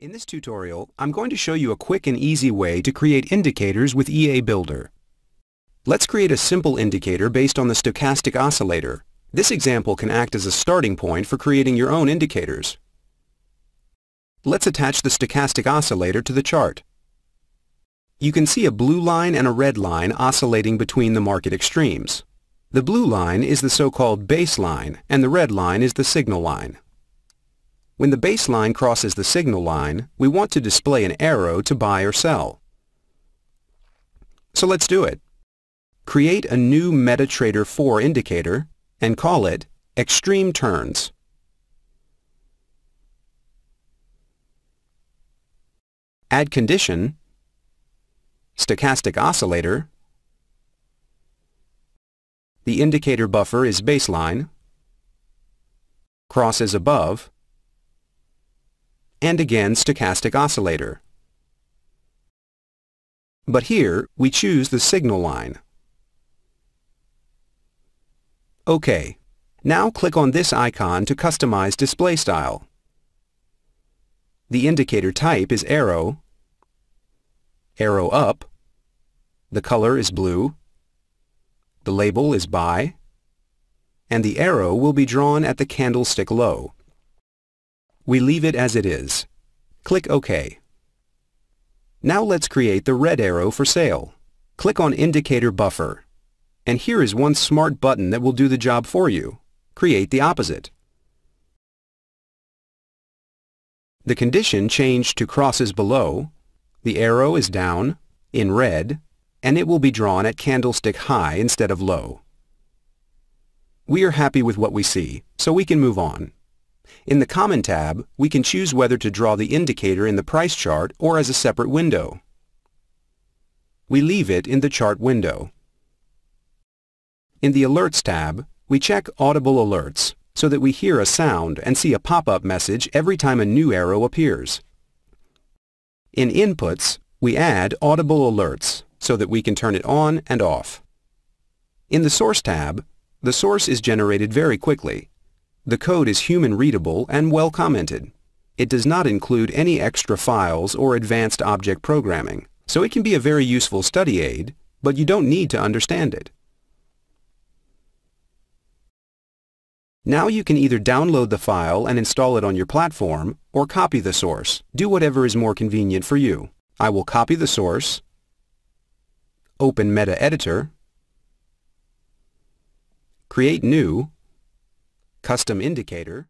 In this tutorial, I'm going to show you a quick and easy way to create indicators with EA Builder. Let's create a simple indicator based on the stochastic oscillator. This example can act as a starting point for creating your own indicators. Let's attach the stochastic oscillator to the chart. You can see a blue line and a red line oscillating between the market extremes. The blue line is the so-called baseline and the red line is the signal line. When the baseline crosses the signal line, we want to display an arrow to buy or sell. So let's do it. Create a new MetaTrader 4 indicator and call it Extreme Turns. Add condition, stochastic oscillator, the indicator buffer is baseline, crosses above, and again stochastic oscillator. But here, we choose the signal line. OK. Now click on this icon to customize display style. The indicator type is arrow, arrow up, the color is blue, the label is buy, and the arrow will be drawn at the candlestick low. We leave it as it is. Click OK. Now let's create the red arrow for sale. Click on Indicator Buffer. And here is one smart button that will do the job for you. Create the opposite. The condition changed to crosses below, the arrow is down, in red, and it will be drawn at candlestick high instead of low. We are happy with what we see, so we can move on. In the Common tab, we can choose whether to draw the indicator in the price chart or as a separate window. We leave it in the chart window. In the Alerts tab, we check Audible Alerts so that we hear a sound and see a pop-up message every time a new arrow appears. In Inputs, we add Audible Alerts so that we can turn it on and off. In the Source tab, the source is generated very quickly the code is human readable and well commented. It does not include any extra files or advanced object programming, so it can be a very useful study aid, but you don't need to understand it. Now you can either download the file and install it on your platform, or copy the source. Do whatever is more convenient for you. I will copy the source, open Meta Editor, create new, custom indicator,